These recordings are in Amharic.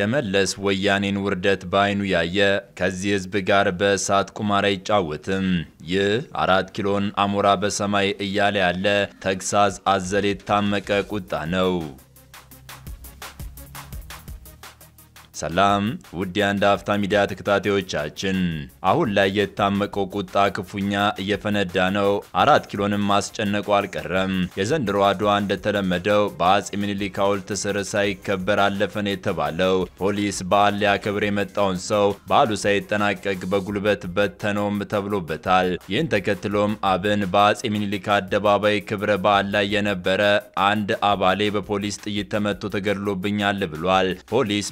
የመለስ ወያኔን ውርደት በአይኑ ያየ ከዚህ ህዝብ ጋር በእሳት ቁማር አይጫወትም። ይህ አራት ኪሎን አሞራ በሰማይ እያለ ያለ ተግሳጽ አዘል የታመቀ ቁጣ ነው። ሰላም ውድ የአንድ አፍታ ሚዲያ ተከታታዮቻችን፣ አሁን ላይ የታመቀው ቁጣ ክፉኛ እየፈነዳ ነው። አራት ኪሎንም ማስጨነቁ አልቀረም። የዘንድሮ አድዋ እንደተለመደው በአጼ ምኒልክ ሐውልት ስር ሳይከበር አለፈን የተባለው ፖሊስ በዓል ሊያከብር የመጣውን ሰው በዓሉ ሳይጠናቀቅ በጉልበት በተነውም ተብሎበታል። ይህን ተከትሎም አብን በአጼ ምኒልክ አደባባይ ክብረ በዓል ላይ የነበረ አንድ አባሌ በፖሊስ ጥይት ተመቶ ተገድሎብኛል ብሏል። ፖሊስ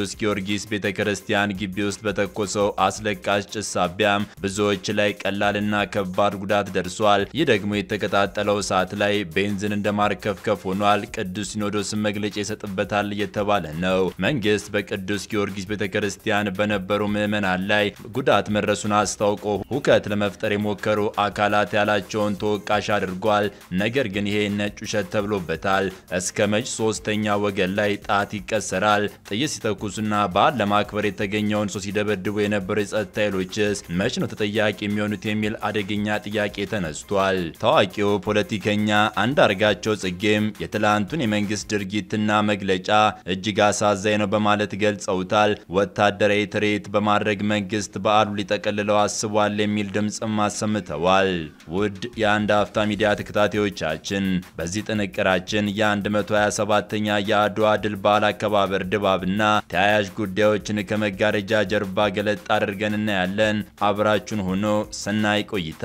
በቅዱስ ጊዮርጊስ ቤተ ክርስቲያን ግቢ ውስጥ በተኮሰው አስለቃሽ ጭስ ሳቢያም ብዙዎች ላይ ቀላልና ከባድ ጉዳት ደርሷል። ይህ ደግሞ የተቀጣጠለው እሳት ላይ ቤንዚን እንደማርከፍከፍ ሆኗል። ቅዱስ ሲኖዶስ መግለጫ ይሰጥበታል እየተባለ ነው። መንግስት በቅዱስ ጊዮርጊስ ቤተ ክርስቲያን በነበሩ ምዕመናን ላይ ጉዳት መድረሱን አስታውቆ ሁከት ለመፍጠር የሞከሩ አካላት ያላቸውን ተወቃሽ አድርጓል። ነገር ግን ይሄ ነጭ ውሸት ተብሎበታል። እስከ መጭ ሶስተኛ ወገን ላይ ጣት ይቀሰራል። ጥይት ሲተኩሱ ና በዓል ለማክበር የተገኘውን ሰው ሲደበድቡ የነበሩ የጸጥታ ኃይሎችስ መች ነው ተጠያቂ የሚሆኑት የሚል አደገኛ ጥያቄ ተነስቷል። ታዋቂው ፖለቲከኛ አንዳርጋቸው ጽጌም የትላንቱን የመንግስት ድርጊትና መግለጫ እጅግ አሳዛኝ ነው በማለት ገልጸውታል። ወታደራዊ ትርኢት በማድረግ መንግስት በዓሉ ሊጠቀልለው አስቧል የሚል ድምፅም አሰምተዋል። ውድ የአንድ አፍታ ሚዲያ ተከታታዮቻችን በዚህ ጥንቅራችን የ127ኛ የአድዋ ድል በዓል አከባበር ድባብና ተያያዥ ጉዳዮችን ከመጋረጃ ጀርባ ገለጥ አድርገን እናያለን። አብራችሁን ሆኖ ሰናይ ቆይታ።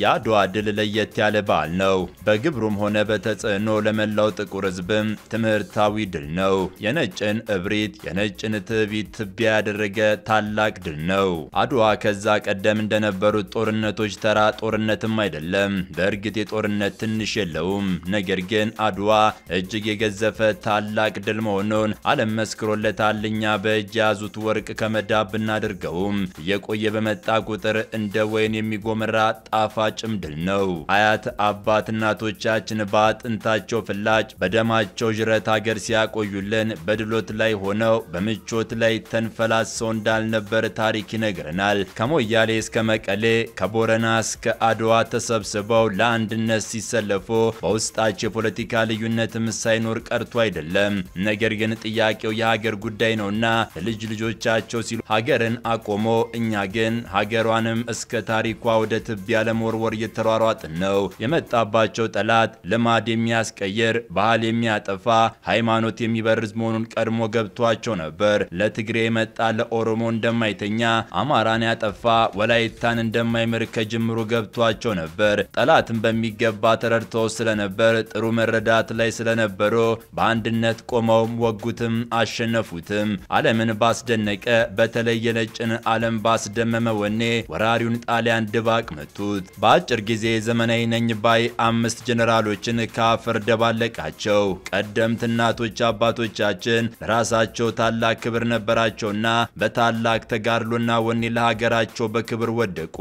የአድዋ ድል ለየት ያለ በዓል ነው። በግብሩም ሆነ በተጽዕኖ ለመላው ጥቁር ሕዝብም ትምህርታዊ ድል ነው። የነጭን እብሪት፣ የነጭን ትዕቢት ትቢያ ያደረገ ታላቅ ድል ነው። አድዋ ከዛ ቀደም እንደነበሩት ጦርነቶች ተራ ጦርነትም አይደለም። በእርግጥ የጦርነት ትንሽ የለውም። ነገር ግን አድዋ እጅግ የገዘፈ ታላቅ ድል መሆኑን ዓለም መስክሮለታል። እኛ በእጅ የያዙት ወርቅ ከመዳብ ብናደርገውም እየቆየ በመጣ ቁጥር እንደ ወይን የሚጎመራ ጣፋ ጣፋጭም ድል ነው። አያት አባት እናቶቻችን በአጥንታቸው ፍላጭ በደማቸው ጅረት ሀገር ሲያቆዩልን በድሎት ላይ ሆነው በምቾት ላይ ተንፈላሰው እንዳልነበር ታሪክ ይነግረናል። ከሞያሌ እስከ መቀሌ ከቦረና እስከ አድዋ ተሰብስበው ለአንድነት ሲሰለፉ በውስጣቸው የፖለቲካ ልዩነትም ሳይኖር ቀርቶ አይደለም። ነገር ግን ጥያቄው የሀገር ጉዳይ ነውና ለልጅ ልጆቻቸው ሲሉ ሀገርን አቆሞ እኛ ግን ሀገሯንም እስከ ታሪኳ ወደ ትቢያ ለመ ወርወር እየተሯሯጥን ነው። የመጣባቸው ጠላት ልማድ የሚያስቀይር ባህል የሚያጠፋ ሃይማኖት የሚበርዝ መሆኑን ቀድሞ ገብቷቸው ነበር። ለትግሬ የመጣ ለኦሮሞ እንደማይተኛ አማራን ያጠፋ ወላይታን እንደማይምር ከጅምሩ ገብቷቸው ነበር። ጠላትን በሚገባ ተረድተው ስለነበር ጥሩ መረዳት ላይ ስለነበሩ በአንድነት ቆመውም ወጉትም አሸነፉትም። ዓለምን ባስደነቀ በተለይ የነጭን ዓለም ባስደመመ ወኔ ወራሪውን ጣሊያን ድባቅ መቱት። በአጭር ጊዜ ዘመናዊ ነኝ ባይ አምስት ጀነራሎችን ከአፈር ደባለቃቸው። ቀደምት እናቶች አባቶቻችን ለራሳቸው ታላቅ ክብር ነበራቸውና በታላቅ ተጋድሎና ወኔ ለሀገራቸው በክብር ወደቁ።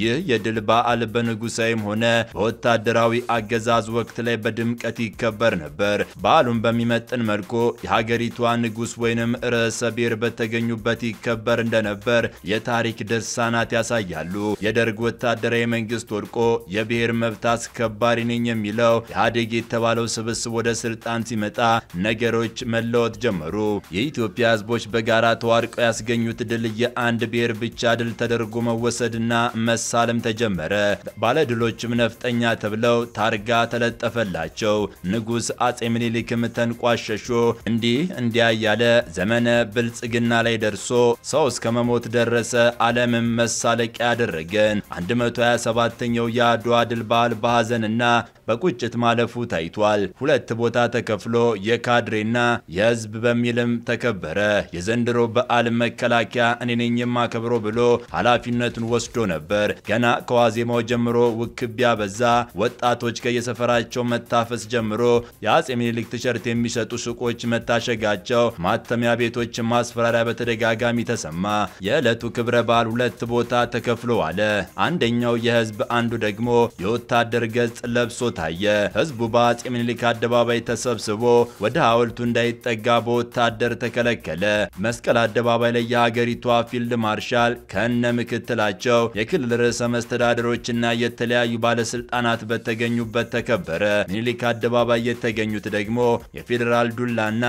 ይህ የድል በዓል በንጉሳዊም ሆነ በወታደራዊ አገዛዝ ወቅት ላይ በድምቀት ይከበር ነበር። በዓሉን በሚመጥን መልኩ የሀገሪቷ ንጉሥ ወይንም ርዕሰ ብሔር በተገኙበት ይከበር እንደነበር የታሪክ ድርሳናት ያሳያሉ። የደርግ ወታደራዊ መንግስት ወድቆ የብሔር መብት አስከባሪ ነኝ የሚለው ኢህአዴግ የተባለው ስብስብ ወደ ስልጣን ሲመጣ ነገሮች መለወጥ ጀመሩ። የኢትዮጵያ ሕዝቦች በጋራ ተዋድቀው ያስገኙት ድል የአንድ ብሔር ብቻ ድል ተደርጎ መወሰድና መሳለም ተጀመረ። ባለድሎችም ነፍጠኛ ተብለው ታርጋ ተለጠፈላቸው። ንጉሥ አጼ ምኒልክም ተንቋሸሾ እንዲህ እንዲያ እያለ ዘመነ ብልጽግና ላይ ደርሶ ሰው እስከ መሞት ደረሰ። ዓለምም መሳለቂያ ያደረገን 127ኛው የአድዋ ድል በዓል በሐዘንና በቁጭት ማለፉ ታይቷል። ሁለት ቦታ ተከፍሎ የካድሬና የህዝብ በሚልም ተከበረ። የዘንድሮ በዓል መከላከያ እኔ ነኝ የማከብረው ብሎ ኃላፊነቱን ወስዶ ነበር። ገና ከዋዜማው ጀምሮ ውክቢያ በዛ። ወጣቶች ከየሰፈራቸው መታፈስ ጀምሮ የአጼ ምኒልክ ቲሸርት የሚሸጡ ሱቆች መታሸጋቸው፣ ማተሚያ ቤቶች ማስፈራሪያ በተደጋጋሚ ተሰማ። የዕለቱ ክብረ በዓል ሁለት ቦታ ተከፍሎ አለ። አንደኛው የህዝብ አንዱ ደግሞ የወታደር ገጽ ለብሶ ታየ። ህዝቡ በአጼ ምኒልክ አደባባይ ተሰብስቦ ወደ ሐውልቱ እንዳይጠጋ በወታደር ተከለከለ። መስቀል አደባባይ ላይ የሀገሪቷ ፊልድ ማርሻል ከነ ምክትላቸው የክልል ርዕሰ መስተዳደሮችና የተለያዩ ባለስልጣናት በተገኙበት ተከበረ። ምኒልክ አደባባይ የተገኙት ደግሞ የፌዴራል ዱላና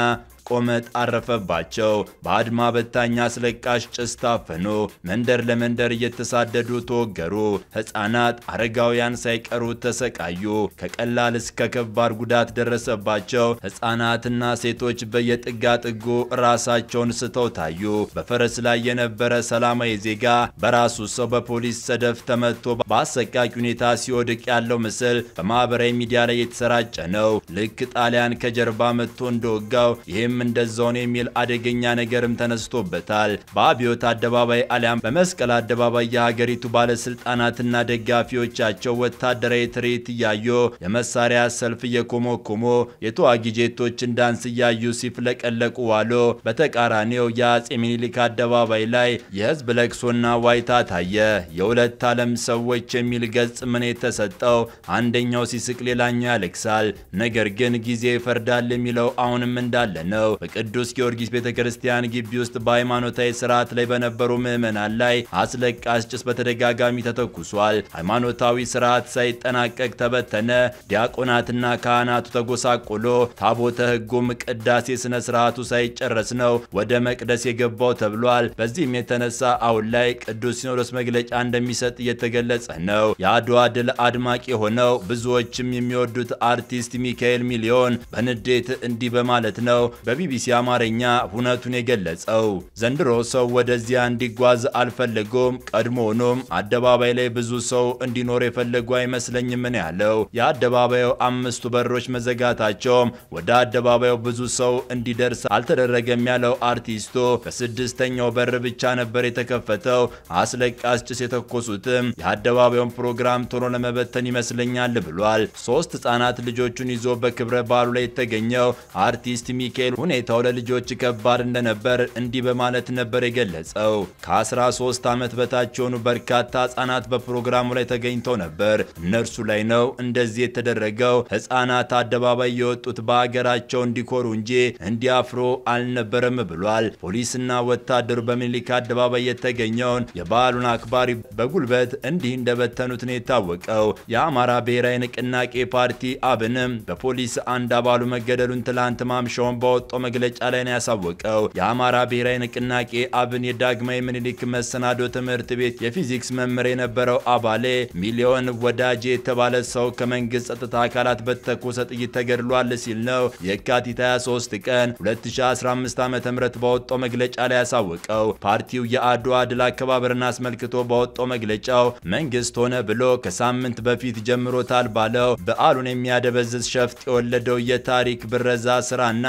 ቆመጥ አረፈባቸው። በአድማ በታኝ አስለቃሽ ጭስ ታፈኑ። መንደር ለመንደር እየተሳደዱ ተወገሩ። ሕፃናት፣ አረጋውያን ሳይቀሩ ተሰቃዩ። ከቀላል እስከ ከባድ ጉዳት ደረሰባቸው። ሕፃናትና ሴቶች በየጥጋ ጥጉ ራሳቸውን ስተው ታዩ። በፈረስ ላይ የነበረ ሰላማዊ ዜጋ በራሱ ሰው በፖሊስ ሰደፍ ተመቶ በአሰቃቂ ሁኔታ ሲወድቅ ያለው ምስል በማህበራዊ ሚዲያ ላይ የተሰራጨ ነው። ልክ ጣሊያን ከጀርባ መጥቶ እንደወጋው ይህም እንደዛውን የሚል አደገኛ ነገርም ተነስቶበታል። በአብዮት አደባባይ አሊያም በመስቀል አደባባይ የሀገሪቱ ባለስልጣናትና ደጋፊዎቻቸው ወታደራዊ ትርኢት እያዩ የመሳሪያ ሰልፍ እየኮመኮሞ የተዋጊ ጄቶችን ዳንስ እያዩ ሲፍለቀለቁ ዋሎ። በተቃራኒው የአጼ ሚኒሊክ አደባባይ ላይ የህዝብ ለቅሶና ዋይታ ታየ። የሁለት ዓለም ሰዎች የሚል ገጽ ምን የተሰጠው አንደኛው ሲስቅ ሌላኛው ያለቅሳል። ነገር ግን ጊዜ ይፈርዳል የሚለው አሁንም እንዳለ ነው። በቅዱስ ጊዮርጊስ ቤተ ክርስቲያን ግቢ ውስጥ በሃይማኖታዊ ስርዓት ላይ በነበሩ ምዕመናን ላይ አስለቃሽ ጭስ በተደጋጋሚ ተተኩሷል። ሃይማኖታዊ ስርዓት ሳይጠናቀቅ ተበተነ። ዲያቆናትና ካህናቱ ተጎሳቆሎ ታቦተ ሕጉም ቅዳሴ ስነ ስርዓቱ ሳይጨረስ ነው ወደ መቅደስ የገባው ተብሏል። በዚህም የተነሳ አሁን ላይ ቅዱስ ሲኖዶስ መግለጫ እንደሚሰጥ እየተገለጸ ነው። የአድዋ ድል አድማቂ ሆነው ብዙዎችም የሚወዱት አርቲስት ሚካኤል ሚሊዮን በንዴት እንዲህ በማለት ነው በቢቢሲ አማርኛ ሁነቱን የገለጸው። ዘንድሮ ሰው ወደዚያ እንዲጓዝ አልፈለጉም። ቀድሞውኑም አደባባይ ላይ ብዙ ሰው እንዲኖር የፈለጉ አይመስለኝም ነው ያለው። የአደባባዩ አምስቱ በሮች መዘጋታቸውም ወደ አደባባዩ ብዙ ሰው እንዲደርስ አልተደረገም ያለው አርቲስቱ በስድስተኛው በር ብቻ ነበር የተከፈተው። አስለቃሽ ጭስ የተኮሱትም የአደባባዩን ፕሮግራም ቶሎ ለመበተን ይመስለኛል ብሏል። ሶስት ህጻናት ልጆቹን ይዞ በክብረ በዓሉ ላይ የተገኘው አርቲስት ሚካኤል ሁኔታው ለልጆች ከባድ እንደነበር እንዲህ በማለት ነበር የገለጸው። ከ13 ዓመት በታች የሆኑ በርካታ ህጻናት በፕሮግራሙ ላይ ተገኝተው ነበር። እነርሱ ላይ ነው እንደዚህ የተደረገው። ህጻናት አደባባይ የወጡት በሀገራቸው እንዲኮሩ እንጂ እንዲያፍሮ አልነበረም ብሏል። ፖሊስና ወታደሩ በሚኒሊክ አደባባይ የተገኘውን የበዓሉን አክባሪ በጉልበት እንዲህ እንደበተኑት ነው የታወቀው። የአማራ ብሔራዊ ንቅናቄ ፓርቲ አብንም በፖሊስ አንድ አባሉ መገደሉን ትላንት ማምሻውን በወጣው መግለጫ ላይ ነው ያሳወቀው። የአማራ ብሔራዊ ንቅናቄ አብን የዳግማዊ ምኒልክ መሰናዶ ትምህርት ቤት የፊዚክስ መምህር የነበረው አባሌ ሚሊዮን ወዳጄ የተባለ ሰው ከመንግስት ጸጥታ አካላት በተኮሰ ጥይት ተገድሏል ሲል ነው የካቲት 23 ቀን 2015 ዓ.ም በወጣው መግለጫ ላይ ያሳወቀው። ፓርቲው የአድዋ ድል አከባበርን አስመልክቶ በወጣው መግለጫው መንግስት ሆነ ብሎ ከሳምንት በፊት ጀምሮታል ባለው በዓሉን የሚያደበዝዝ ሸፍጥ የወለደው የታሪክ ብረዛ ስራና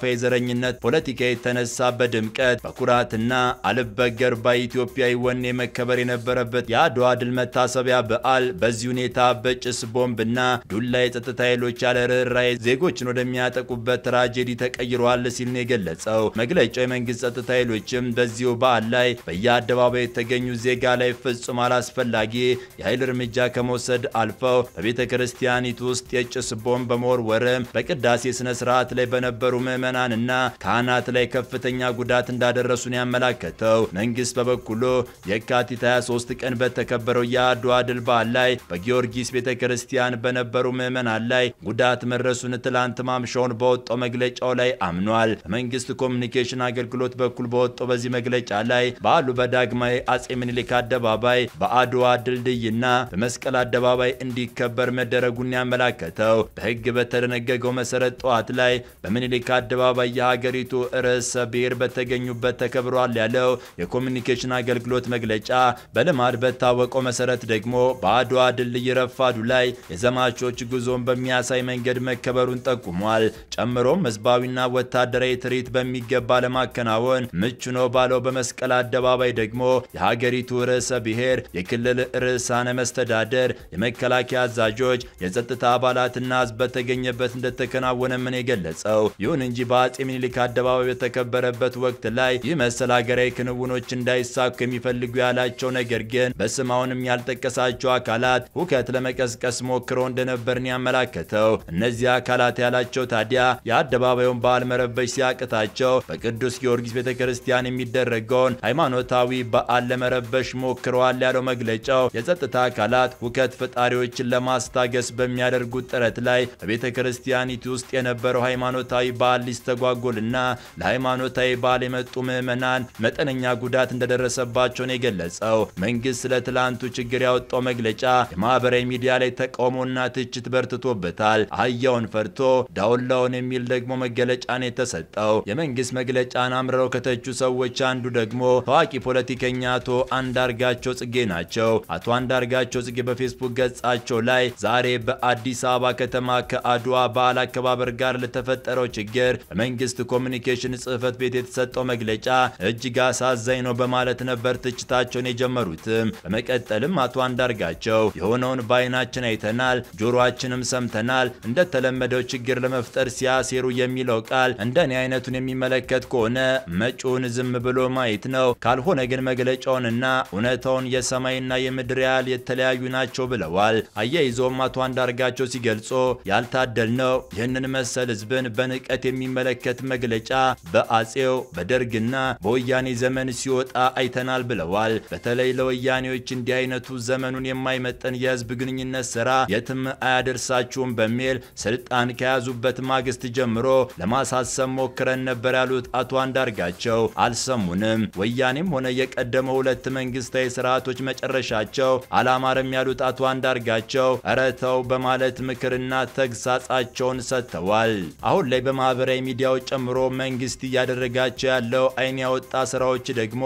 ከፋፋይ ዘረኝነት ፖለቲካ የተነሳ በድምቀት በኩራትና አልበገር በኢትዮጵያዊ ወኔ መከበር የነበረበት የአድዋ ድል መታሰቢያ በዓል በዚህ ሁኔታ በጭስ ቦምብና ዱላ የጸጥታ ኃይሎች ያለ ርኅራኄ ዜጎችን ወደሚያጠቁበት ትራጀዲ ተቀይሯል ሲል ነው የገለጸው። መግለጫው የመንግስት ጸጥታ ኃይሎችም በዚሁ በዓል ላይ በየአደባባይ የተገኙ ዜጋ ላይ ፍጹም አላስፈላጊ የኃይል እርምጃ ከመውሰድ አልፈው በቤተ ክርስቲያኒቱ ውስጥ የጭስ ቦምብ በመወርወርም በቅዳሴ ስነ ስርዓት ላይ በነበሩ ምዕመናንና ካህናት ላይ ከፍተኛ ጉዳት እንዳደረሱን ያመላከተው መንግስት በበኩሉ የካቲት 23 ቀን በተከበረው የአድዋ ድል በዓል ላይ በጊዮርጊስ ቤተ ክርስቲያን በነበሩ ምዕመናን ላይ ጉዳት መድረሱን ትላንት ማምሻውን በወጣው መግለጫው ላይ አምኗል። በመንግስት ኮሚኒኬሽን አገልግሎት በኩል በወጣው በዚህ መግለጫ ላይ በዓሉ በዳግማዊ አጼ ምኒልክ አደባባይ በአድዋ ድልድይና በመስቀል አደባባይ እንዲከበር መደረጉን ያመላከተው በህግ በተደነገገው መሰረት ጠዋት ላይ በምኒልክ አደባባይ የሀገሪቱ ርዕሰ ብሔር በተገኙበት ተከብሯል ያለው የኮሚኒኬሽን አገልግሎት መግለጫ በልማድ በታወቀው መሰረት ደግሞ በአድዋ ድልድይ ረፋዱ ላይ የዘማቾች ጉዞን በሚያሳይ መንገድ መከበሩን ጠቁሟል። ጨምሮም ህዝባዊና ወታደራዊ ትርኢት በሚገባ ለማከናወን ምቹ ነው ባለው በመስቀል አደባባይ ደግሞ የሀገሪቱ ርዕሰ ብሔር፣ የክልል ርዕሳነ መስተዳደር፣ የመከላከያ አዛዦች፣ የጸጥታ አባላትና ህዝብ በተገኘበት እንደተከናወነ ምን የገለጸው። ይሁን እንጂ በአጼ ምኒልክ አደባባይ በተከበረበት ወቅት ላይ ይህ መሰል ሀገራዊ ክንውኖች እንዳይሳኩ የሚፈልጉ ያላቸው ነገር ግን በስም አሁንም ያልጠቀሳቸው አካላት ሁከት ለመቀስቀስ ሞክረው እንደነበርን ያመላከተው። እነዚህ አካላት ያላቸው ታዲያ የአደባባዩን በዓል መረበሽ ሲያቅታቸው በቅዱስ ጊዮርጊስ ቤተ ክርስቲያን የሚደረገውን ሃይማኖታዊ በዓል ለመረበሽ ሞክረዋል ያለው መግለጫው የጸጥታ አካላት ሁከት ፈጣሪዎችን ለማስታገስ በሚያደርጉት ጥረት ላይ በቤተ ክርስቲያኒቱ ውስጥ የነበረው ሃይማኖታዊ በዓል ሊስተጓጎልና ለሃይማኖታዊ በዓል የመጡ ምዕመናን መጠነኛ ጉዳት እንደደረሰባቸው ነው የገለጸው። መንግስት ስለ ትላንቱ ችግር ያወጣው መግለጫ የማህበራዊ ሚዲያ ላይ ተቃውሞና ትችት በርትቶበታል። አህያውን ፈርቶ ዳውላውን የሚል ደግሞ መገለጫን የተሰጠው የመንግስት መግለጫን አምርረው ከተቹ ሰዎች አንዱ ደግሞ ታዋቂ ፖለቲከኛ አቶ አንዳርጋቸው ጽጌ ናቸው። አቶ አንዳርጋቸው ጽጌ በፌስቡክ ገጻቸው ላይ ዛሬ በአዲስ አበባ ከተማ ከአድዋ በዓል አከባበር ጋር ለተፈጠረው ችግር በመንግስት ኮሚኒኬሽን ጽህፈት ቤት የተሰጠው መግለጫ እጅግ አሳዛኝ ነው በማለት ነበር ትችታቸውን የጀመሩትም። በመቀጠልም አቶ አንዳርጋቸው የሆነውን በአይናችን አይተናል፣ ጆሮአችንም ሰምተናል። እንደተለመደው ችግር ለመፍጠር ሲያሴሩ የሚለው ቃል እንደኔ አይነቱን የሚመለከት ከሆነ መጪውን ዝም ብሎ ማየት ነው። ካልሆነ ግን መግለጫውንና እውነታውን የሰማይና የምድር ያህል የተለያዩ ናቸው ብለዋል። አያይዘውም አቶ አንዳርጋቸው ሲገልጾ ያልታደልነው ይህንን መሰል ህዝብን በንቀት የሚመለከት መግለጫ በአጼው በደርግና በወያኔ ዘመን ሲወጣ አይተናል ብለዋል። በተለይ ለወያኔዎች እንዲህ አይነቱ ዘመኑን የማይመጠን የህዝብ ግንኙነት ስራ የትም አያደርሳችሁም በሚል ስልጣን ከያዙበት ማግስት ጀምሮ ለማሳሰብ ሞክረን ነበር ያሉት አቶ አንዳርጋቸው አልሰሙንም። ወያኔም ሆነ የቀደመው ሁለት መንግስታዊ ስርዓቶች መጨረሻቸው አላማረም ያሉት አቶ አንዳርጋቸው እረተው በማለት ምክርና ተግሳጻቸውን ሰጥተዋል። አሁን ላይ በማህበራዊ ሚዲያው ጨምሮ መንግስት እያደረጋቸው ያለው አይን ያወጣ ስራዎች ደግሞ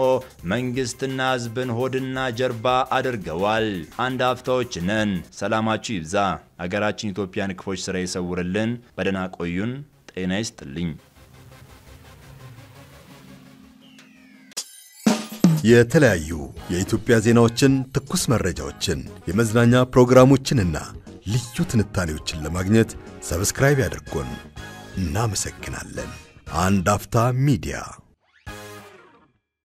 መንግስትና ህዝብን ሆድና ጀርባ አድርገዋል። አንድ አፍታዎች ነን። ሰላማችሁ ይብዛ። አገራችን ኢትዮጵያን ከክፉዎች ሴራ ይሰውርልን። በደህና ቆዩን። ጤና ይስጥልኝ። የተለያዩ የኢትዮጵያ ዜናዎችን፣ ትኩስ መረጃዎችን፣ የመዝናኛ ፕሮግራሞችንና ልዩ ትንታኔዎችን ለማግኘት subscribe ያድርጉን። እናመሰግናለን። አንድ አፍታ ሚዲያ